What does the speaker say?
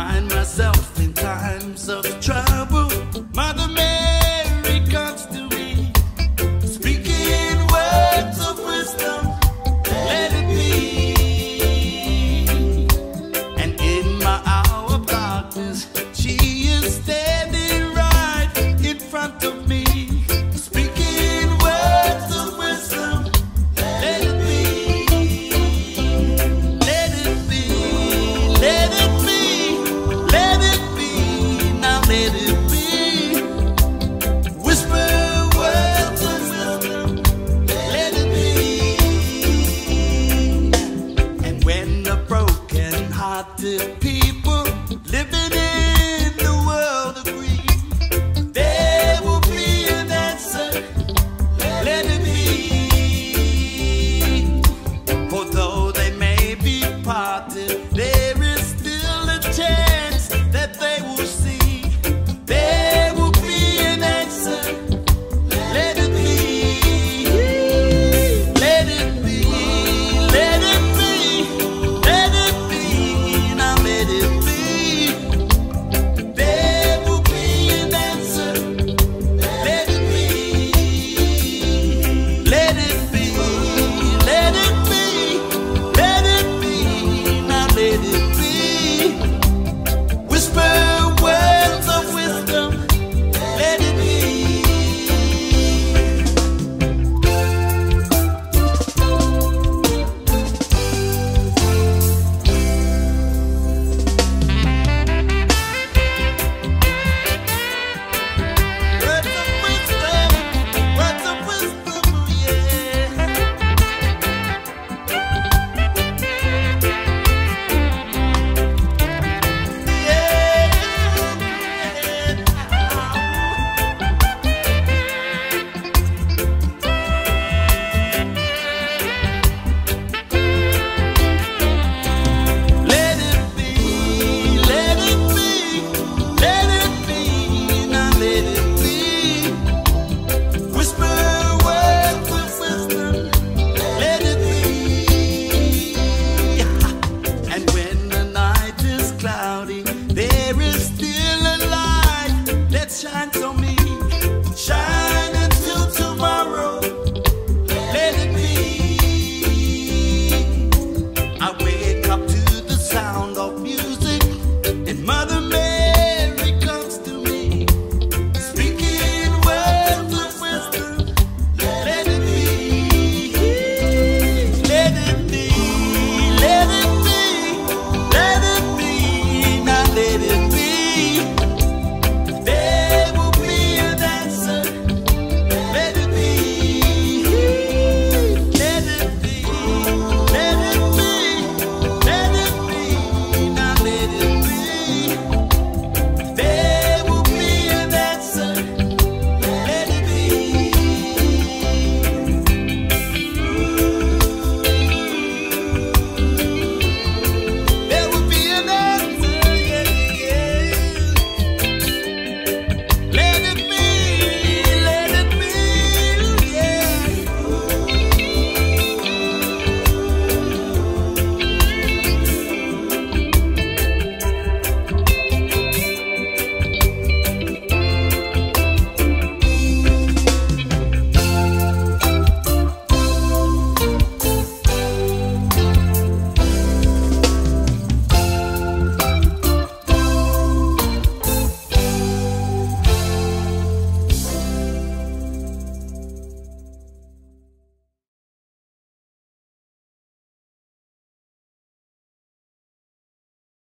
find myself in times of trouble. Mother Mary.